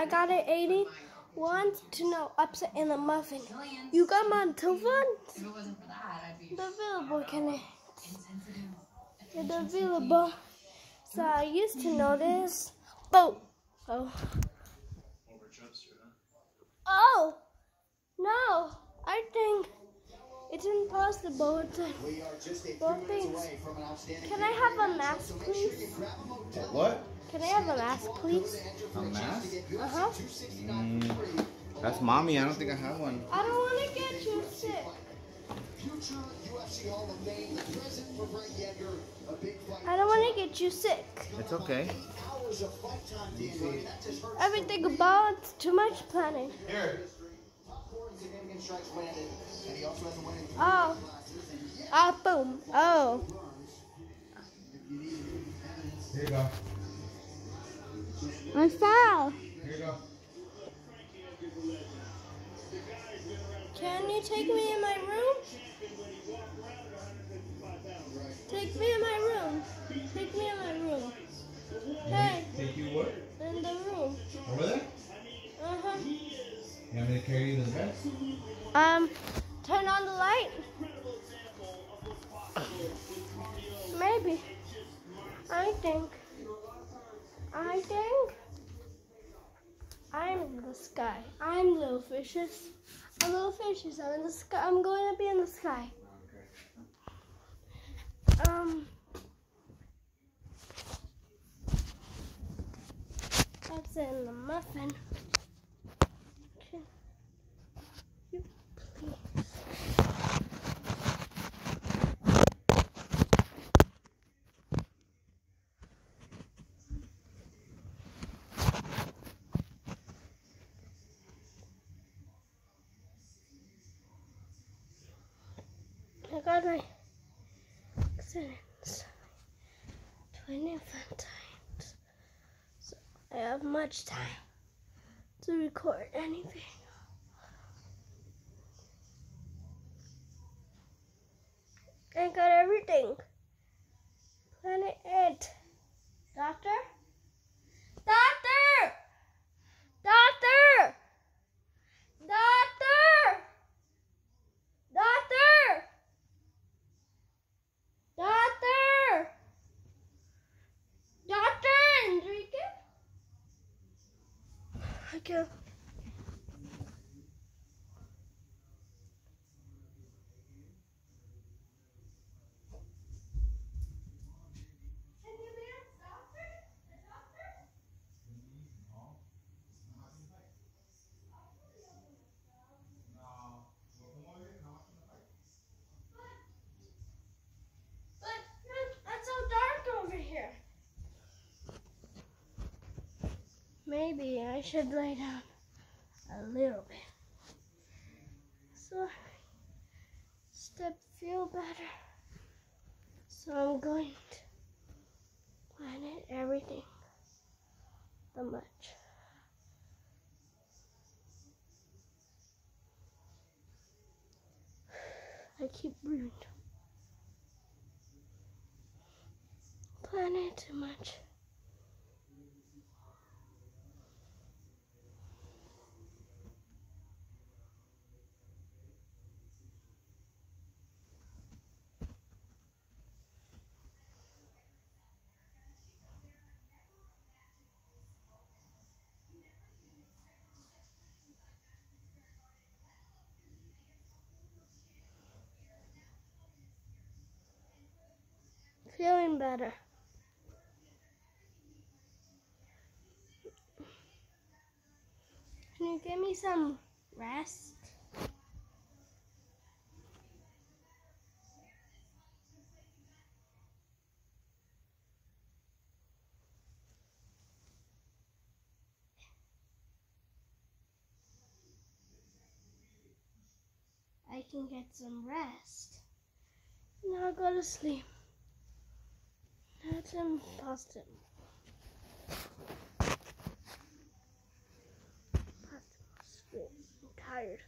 I got an 80. Want to know upset in the muffin. You got my two be The available can it? It's available. So I used to know this. Boat. Oh. Oh. No. I think it's impossible. It's a, a both things. Can I have a mask, please? What? Can I have a mask, please? A mask? Uh huh. Mm, that's mommy. I don't think I have one. I don't want to get you sick. Future UFC Hall of Fame, the present for Frankie Edgar, a big fight. I don't want to get you sick. It's okay. Hours of fight time, Dan. That. Everything about too much planning. Here. Top four significant strikes landed, and he also has a winning three Oh. classes. And Ah, boom. Oh. Here you go. I fell. Here. Can you take me in my room? Take me in my room. Take me in my room. Hey, Take you what? in the room. Over there? Uh huh. You want me to carry you to the bed? Um, turn on the light. Maybe. I think. I think. I'm in the sky. I'm little fishes. I'm little fishes. I'm in the sky. I'm going to be in the sky. Um. That's in the muffin. My accidents 20 times. So I have much time to record anything. I got everything. Planet It. Okay. Can you be a doctor? A doctor? But look, it's so dark over here. Maybe I should lay down a little bit. So step feel better. So I'm going to planet everything the much. I keep breathing. Planet too much. Feeling better. Can you give me some rest? I can get some rest. Now go to sleep. Impossible. Impossible. Sleep. I'm tired.